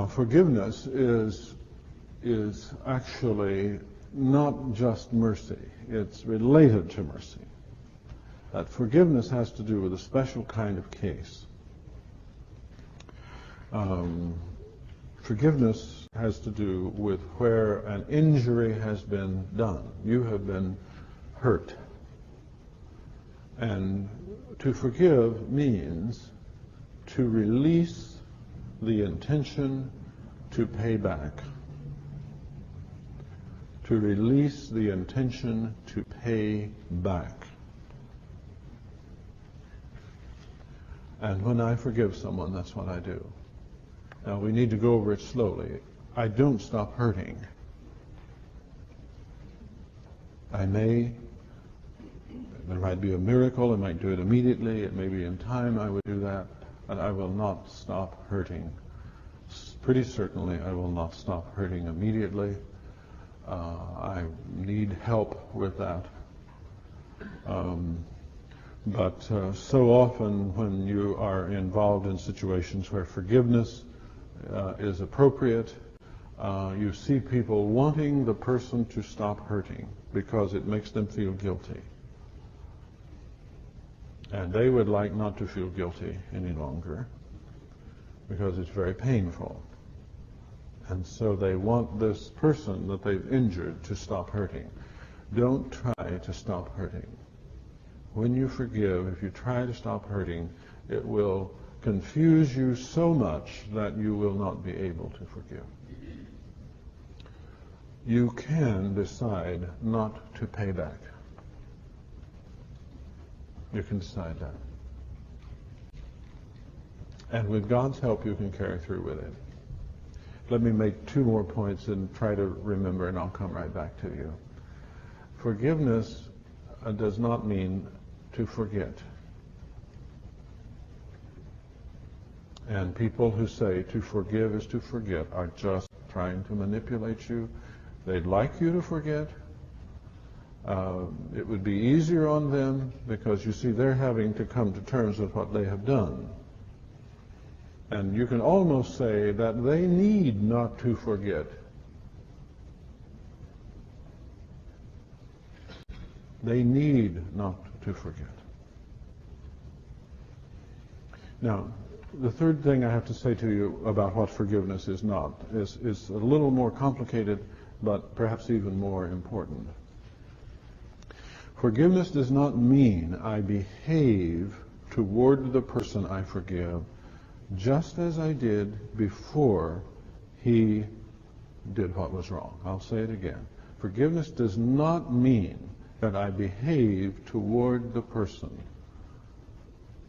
Now, forgiveness is, is actually not just mercy. It's related to mercy. That forgiveness has to do with a special kind of case. Um, forgiveness has to do with where an injury has been done. You have been hurt. And to forgive means to release the intention to pay back. To release the intention to pay back. And when I forgive someone, that's what I do. Now, we need to go over it slowly. I don't stop hurting. I may, there might be a miracle, I might do it immediately, it may be in time I would do that, but I will not stop hurting. Pretty certainly I will not stop hurting immediately. Uh, I need help with that. Um, but uh, so often when you are involved in situations where forgiveness uh, is appropriate, uh, you see people wanting the person to stop hurting because it makes them feel guilty. And they would like not to feel guilty any longer because it's very painful. And so they want this person that they've injured to stop hurting. Don't try to stop hurting. When you forgive, if you try to stop hurting, it will confuse you so much that you will not be able to forgive. You can decide not to pay back. You can decide that. And with God's help, you can carry through with it. Let me make two more points and try to remember, and I'll come right back to you. Forgiveness uh, does not mean to forget. And people who say to forgive is to forget are just trying to manipulate you. They'd like you to forget. Uh, it would be easier on them because you see they're having to come to terms with what they have done. And you can almost say that they need not to forget. They need not to forget. Now, the third thing I have to say to you about what forgiveness is not is, is a little more complicated, but perhaps even more important. Forgiveness does not mean I behave toward the person I forgive just as I did before he did what was wrong. I'll say it again. Forgiveness does not mean that I behave toward the person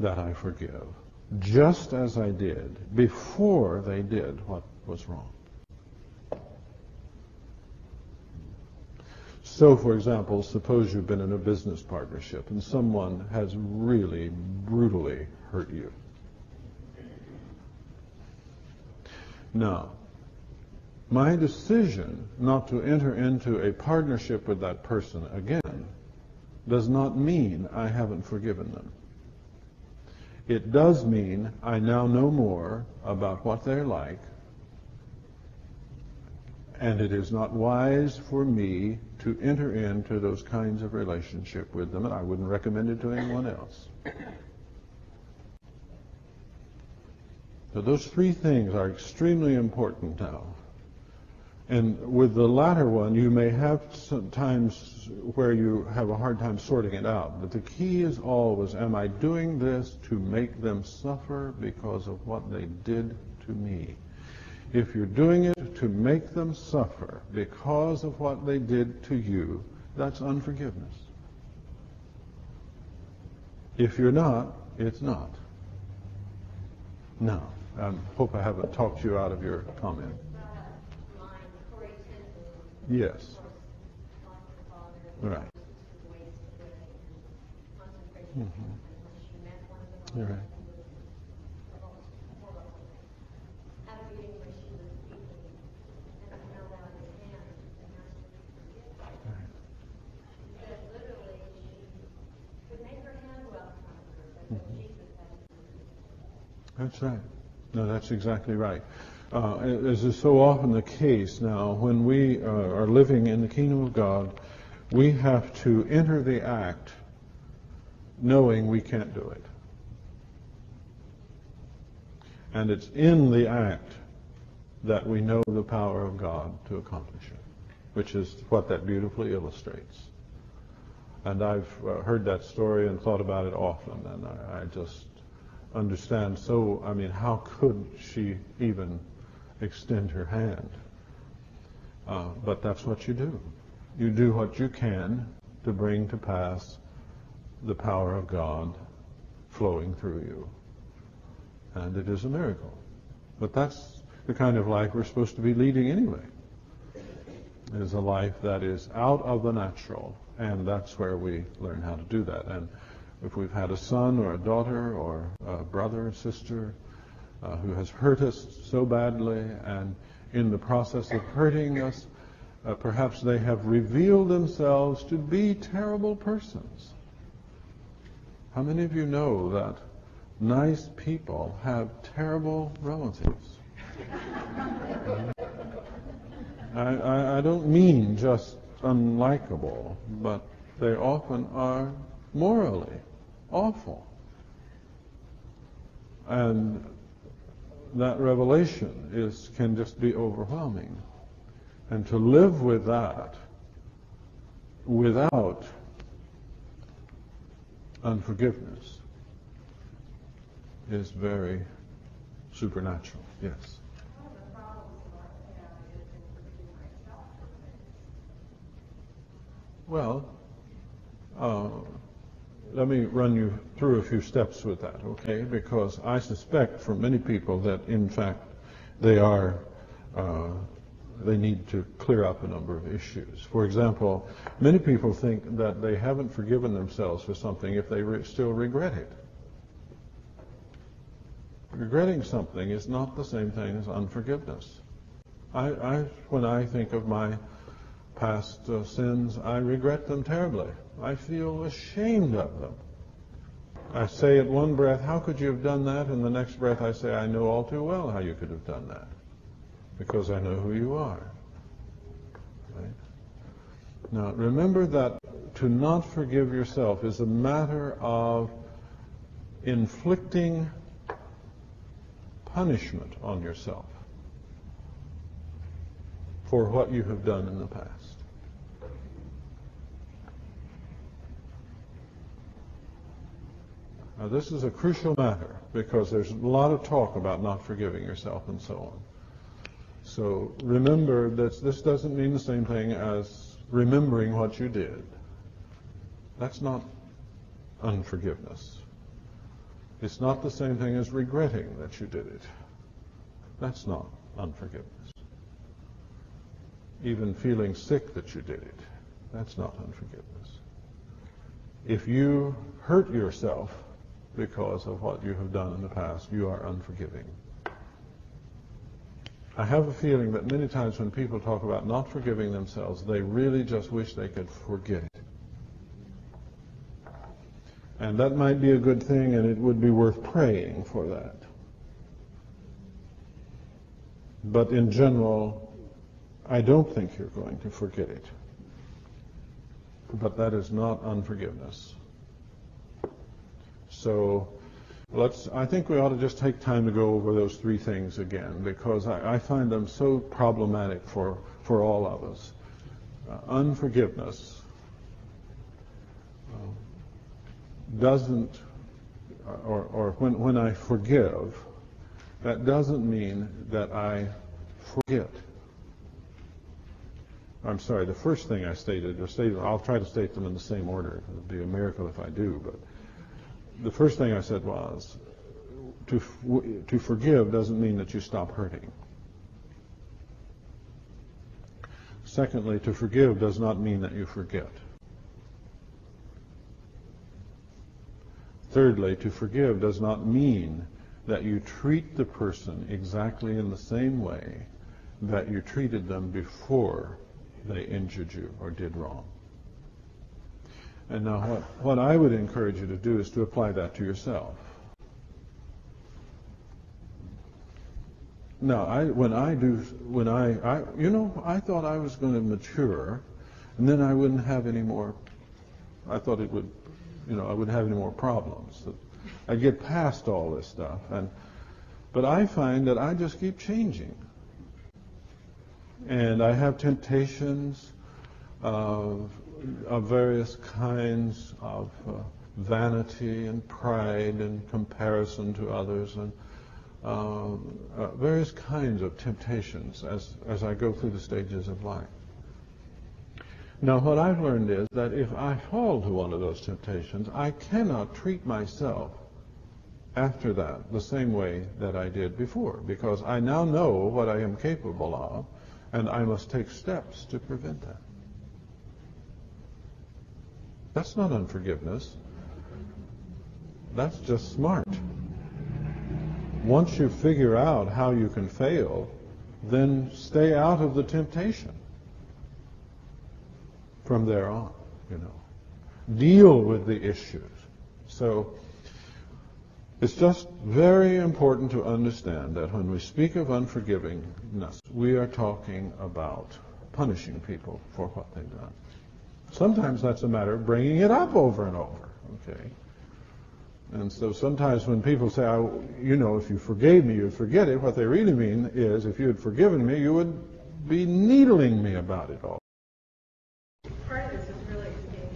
that I forgive just as I did before they did what was wrong. So, for example, suppose you've been in a business partnership and someone has really brutally hurt you. Now, my decision not to enter into a partnership with that person again does not mean I haven't forgiven them. It does mean I now know more about what they're like, and it is not wise for me to enter into those kinds of relationship with them, and I wouldn't recommend it to anyone else. So those three things are extremely important now. And with the latter one, you may have some times where you have a hard time sorting it out. But the key is always, am I doing this to make them suffer because of what they did to me? If you're doing it to make them suffer because of what they did to you, that's unforgiveness. If you're not, it's not. Now, I hope I haven't talked you out of your comment. Yes. Right. Mm-hmm. You're right. That's right. No, that's exactly right. Uh, as is so often the case now, when we uh, are living in the kingdom of God, we have to enter the act knowing we can't do it. And it's in the act that we know the power of God to accomplish it, which is what that beautifully illustrates. And I've uh, heard that story and thought about it often, and I, I just understand so, I mean, how could she even extend her hand? Uh, but that's what you do. You do what you can to bring to pass the power of God flowing through you. And it is a miracle. But that's the kind of life we're supposed to be leading anyway. It is a life that is out of the natural, and that's where we learn how to do that. And if we've had a son or a daughter or a brother or sister uh, who has hurt us so badly, and in the process of hurting us, uh, perhaps they have revealed themselves to be terrible persons. How many of you know that nice people have terrible relatives? I, I, I don't mean just unlikable, but they often are morally awful. And that revelation is can just be overwhelming. And to live with that without unforgiveness is very supernatural. Yes. Well, uh, let me run you through a few steps with that, okay? Because I suspect for many people that, in fact, they are, uh, they need to clear up a number of issues. For example, many people think that they haven't forgiven themselves for something if they re- still regret it. Regretting something is not the same thing as unforgiveness. I, I when I think of my past uh, sins, I regret them terribly. I feel ashamed of them. I say at one breath, how could you have done that? And the next breath I say, I know all too well how you could have done that. Because I know who you are. Right? Now, remember that to not forgive yourself is a matter of inflicting punishment on yourself for what you have done in the past. Now, this is a crucial matter because there's a lot of talk about not forgiving yourself and so on. So remember that this doesn't mean the same thing as remembering what you did. That's not unforgiveness. It's not the same thing as regretting that you did it. That's not unforgiveness. Even feeling sick that you did it, that's not unforgiveness. If you hurt yourself because of what you have done in the past. You are unforgiving. I have a feeling that many times when people talk about not forgiving themselves, they really just wish they could forget it. And that might be a good thing, and it would be worth praying for that. But in general, I don't think you're going to forget it. But that is not unforgiveness. So let's, I think we ought to just take time to go over those three things again because I, I find them so problematic for, for all of us. Uh, unforgiveness uh, doesn't, uh, or, or when, when I forgive, that doesn't mean that I forget. I'm sorry, the first thing I stated, stated, I'll try to state them in the same order. It would be a miracle if I do, but the first thing I said was to, to forgive doesn't mean that you stop hurting. Secondly, to forgive does not mean that you forget. Thirdly, to forgive does not mean that you treat the person exactly in the same way that you treated them before they injured you or did wrong. And now what, what I would encourage you to do is to apply that to yourself. Now, I, when I do, when I, I, you know, I thought I was going to mature, and then I wouldn't have any more. I thought it would, you know, I wouldn't have any more problems. I'd get past all this stuff, and but I find that I just keep changing, and I have temptations of, of various kinds of uh, vanity and pride and comparison to others and uh, uh, various kinds of temptations as, as I go through the stages of life. Now, what I've learned is that if I fall to one of those temptations, I cannot treat myself after that the same way that I did before, because I now know what I am capable of, and I must take steps to prevent that. That's not unforgiveness. That's just smart. Once you figure out how you can fail, then stay out of the temptation from there on, you know. Deal with the issues. So it's just very important to understand that when we speak of unforgivingness, we are talking about punishing people for what they've done. Sometimes that's a matter of bringing it up over and over, okay? And so sometimes when people say, oh, you know, if you forgave me, you'd forget it, what they really mean is if you had forgiven me, you would be needling me about it all. Part of this is really,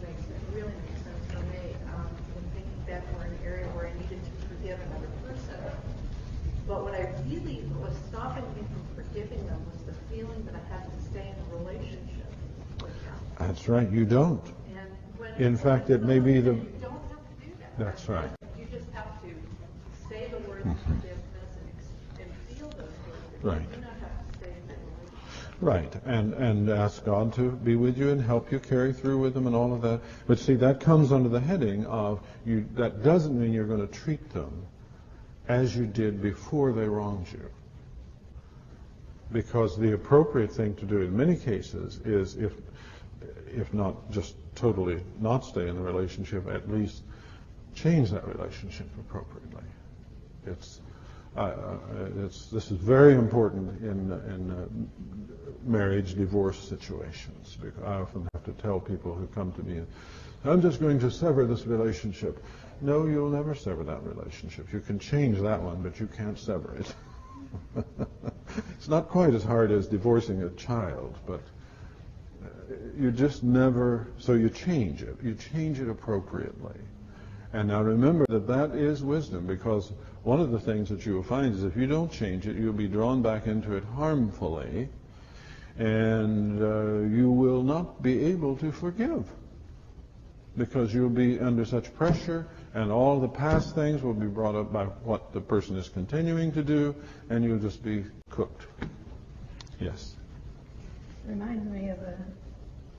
makes, it really makes sense for me um, in thinking back for an area where I needed to forgive another person. But what I really was stopping me from forgiving them was the feeling that I had to stay in a relationship with them. That's right, you don't. And when In fact, it may be the. you don't have to do that. That's right. You just have to say the words of mm-hmm. forgiveness and, ex- and feel those words. Right. You do not have to stay in that relationship. Right, and, and ask God to be with you and help you carry through with them and all of that. But see, that comes under the heading of you. That doesn't mean you're going to treat them as you did before they wronged you. Because the appropriate thing to do in many cases is, if, if not just totally not stay in the relationship, at least change that relationship appropriately. It's, uh, uh, it's, this is very important in, in uh, marriage, divorce situations. Because I often have to tell people who come to me, I'm just going to sever this relationship. No, you'll never sever that relationship. You can change that one, but you can't sever it. it's not quite as hard as divorcing a child, but you just never, so you change it. You change it appropriately. And now remember that that is wisdom because one of the things that you will find is if you don't change it, you'll be drawn back into it harmfully and uh, you will not be able to forgive because you'll be under such pressure and all the past things will be brought up by what the person is continuing to do and you'll just be cooked. Yes. Reminds me of a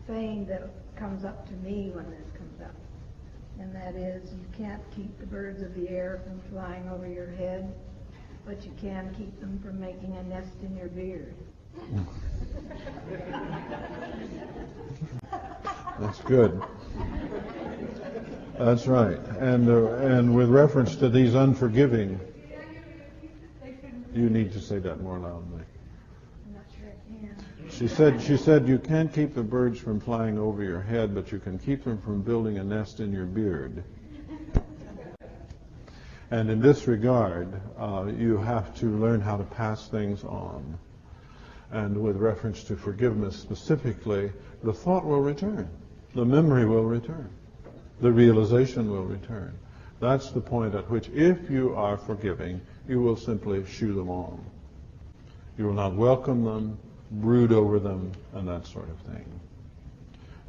saying that comes up to me when this comes up and that is you can't keep the birds of the air from flying over your head, but you can keep them from making a nest in your beard. That's good. That's right. And uh, and with reference to these unforgiving, you need to say that more loudly. I'm not sure I can. She said, she said, you can't keep the birds from flying over your head, but you can keep them from building a nest in your beard. And in this regard, uh, you have to learn how to pass things on. And with reference to forgiveness specifically, the thought will return. The memory will return. The realization will return. That's the point at which, if you are forgiving, you will simply shoo them on. You will not welcome them, brood over them, and that sort of thing.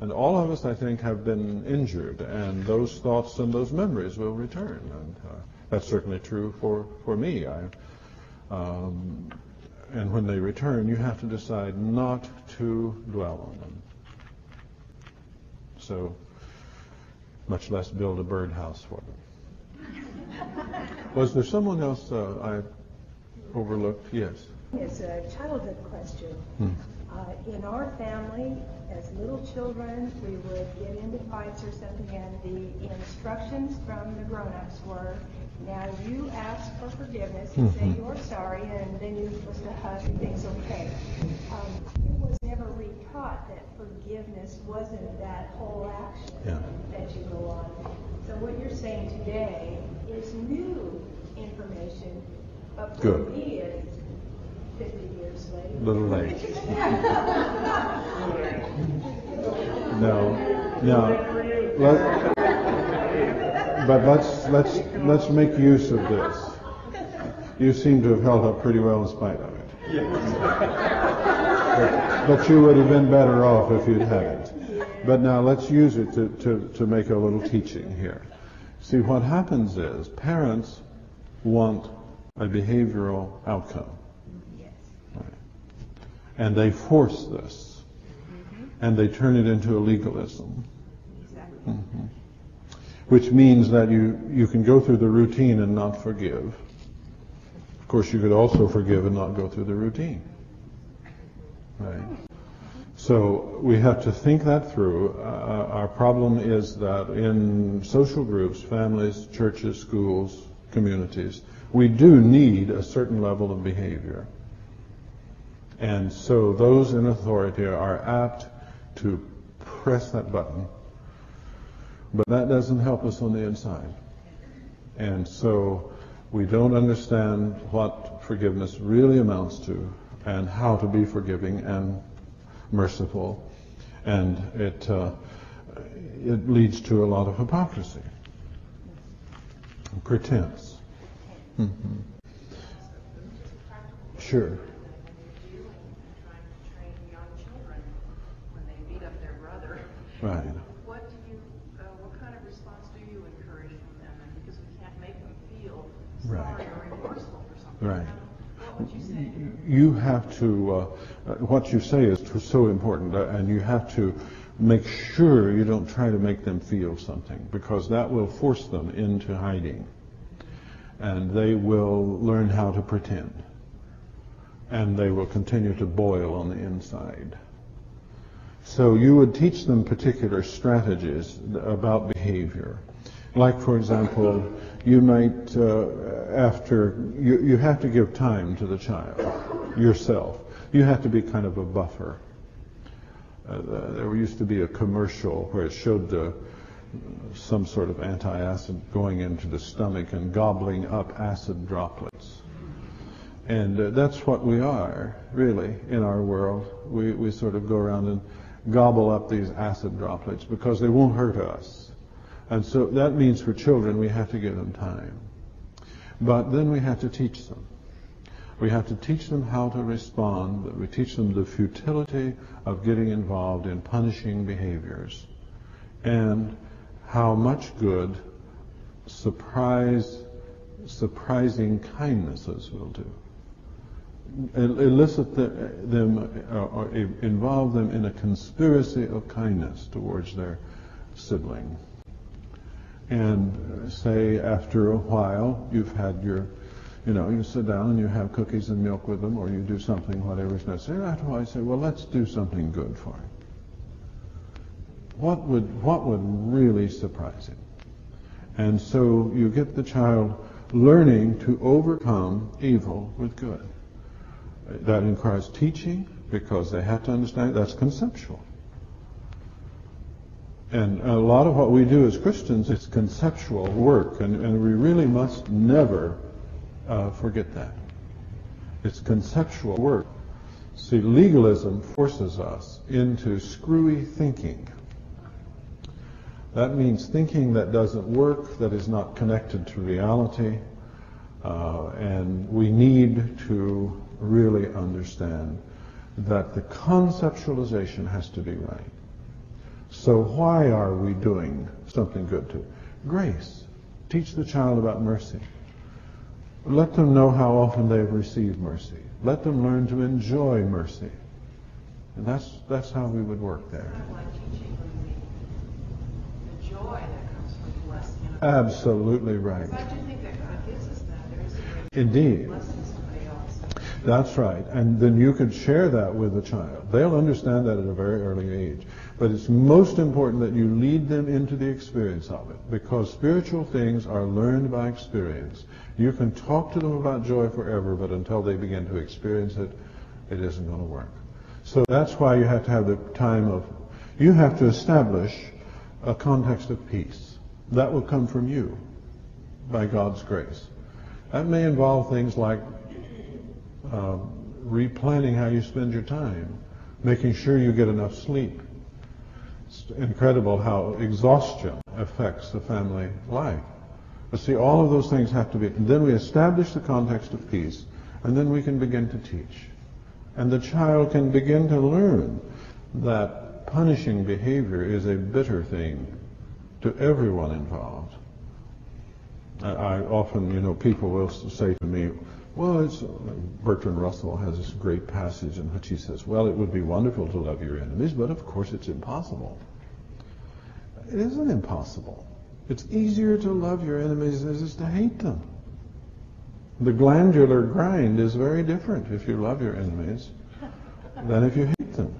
And all of us, I think, have been injured, and those thoughts and those memories will return. And uh, that's certainly true for, for me. I, um, and when they return, you have to decide not to dwell on them. So, much less build a birdhouse for them. Was there someone else uh, I overlooked? Yes. It's a childhood question. Hmm. Uh, in our family, as little children, we would get into fights or something, and the instructions from the grown-ups were, now you ask for forgiveness and say Mhm. you're sorry, and then you're supposed to hug and things okay. Um, it was never retaught that forgiveness wasn't that whole action Yeah. that you go on. So what you're saying today is new information, but for Good. me, it's 50 years late. A little late. No, no. Let, but let's, let's, let's make use of this. You seem to have held up pretty well in spite of it. But, but you would have been better off if you'd hadn't. But now let's use it to, to, to make a little teaching here. See, what happens is parents want a behavioral outcome. And they force this. And they turn it into a legalism. Mhm. Which means that you, you can go through the routine and not forgive. Of course, you could also forgive and not go through the routine. Right? So we have to think that through. Uh, our problem is that in social groups, families, churches, schools, communities, we do need a certain level of behavior. And so those in authority are apt to press that button, but that doesn't help us on the inside. And so we don't understand what forgiveness really amounts to and how to be forgiving and merciful. And it, uh, it leads to a lot of hypocrisy, pretense. Mhm. Sure. trying to train young children when they beat up their brother. Right. What do you, uh, what kind of response do you encourage from them? And because we can't make them feel Right. sorry or remorseful for something. Right. What would you say? You have to, uh, uh, what you say is so important, uh, and you have to make sure you don't try to make them feel something, because that will force them into hiding. And they will learn how to pretend. And they will continue to boil on the inside. So you would teach them particular strategies about behavior. Like, for example, you might, uh, after, you, you have to give time to the child, yourself. You have to be kind of a buffer. Uh, there used to be a commercial where it showed the, some sort of antacid going into the stomach and gobbling up acid droplets. And uh, that's what we are, really, in our world. We, we sort of go around and gobble up these acid droplets because they won't hurt us. And so that means for children we have to give them time. But then we have to teach them. We have to teach them how to respond. We teach them the futility of getting involved in punishing behaviors and how much good surprise, surprising kindnesses will do. El- Elicit them uh, or involve them in a conspiracy of kindness towards their sibling. And uh, say after a while you've had your you know, you sit down and you have cookies and milk with them, or you do something, whatever is necessary. After a while, you say, well, let's do something good for him. What would, what would really surprise him? And so you get the child learning to overcome evil with good. That requires teaching, because they have to understand that's conceptual. And a lot of what we do as Christians is conceptual work, and, and we really must never uh, forget that. It's conceptual work. See, legalism forces us into screwy thinking. That means thinking that doesn't work, that is not connected to reality, uh, and we need to really understand that the conceptualization has to be right. So why are we doing something good to? Grace. Teach the child about mercy. Let them know how often they've received mercy. Let them learn to enjoy mercy. And that's, that's how we would work there. Kind of like teaching them the, the joy that comes from blessing. another. Absolutely right. Because I do think that God gives us that. There is a great Indeed. That's right. And then you could share that with the child. They'll understand that at a very early age. But it's most important that you lead them into the experience of it because spiritual things are learned by experience. You can talk to them about joy forever, but until they begin to experience it, it isn't going to work. So that's why you have to have the time of, you have to establish a context of peace. That will come from you by God's grace. That may involve things like uh, replanning how you spend your time, making sure you get enough sleep. It's incredible how exhaustion affects the family life. But see, all of those things have to be, then we establish the context of peace, and then we can begin to teach. And the child can begin to learn that punishing behavior is a bitter thing to everyone involved. I often, you know, people will say to me, well, it's, uh, Bertrand Russell has this great passage in which he says, well, it would be wonderful to love your enemies, but of course it's impossible. It isn't impossible. It's easier to love your enemies than it is to hate them. The glandular grind is very different if you love your enemies than if you hate them.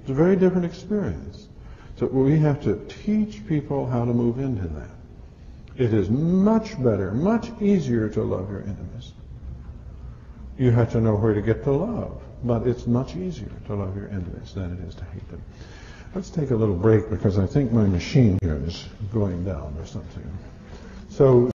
It's a very different experience. So we have to teach people how to move into that. It is much better, much easier to love your enemies. You have to know where to get the love, but it's much easier to love your enemies than it is to hate them. Let's take a little break because I think my machine here is going down or something. So